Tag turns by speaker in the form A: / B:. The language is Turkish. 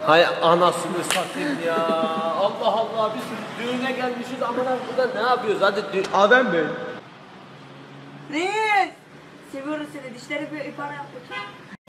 A: Hay anasını satayım ya. Allah Allah biz düğüne gelmişiz amına burada ne yapıyoruz? Hadi dü-
B: Adem Bey.
C: Reis! Seviyoruz seni. Dişleri bir ipara yap.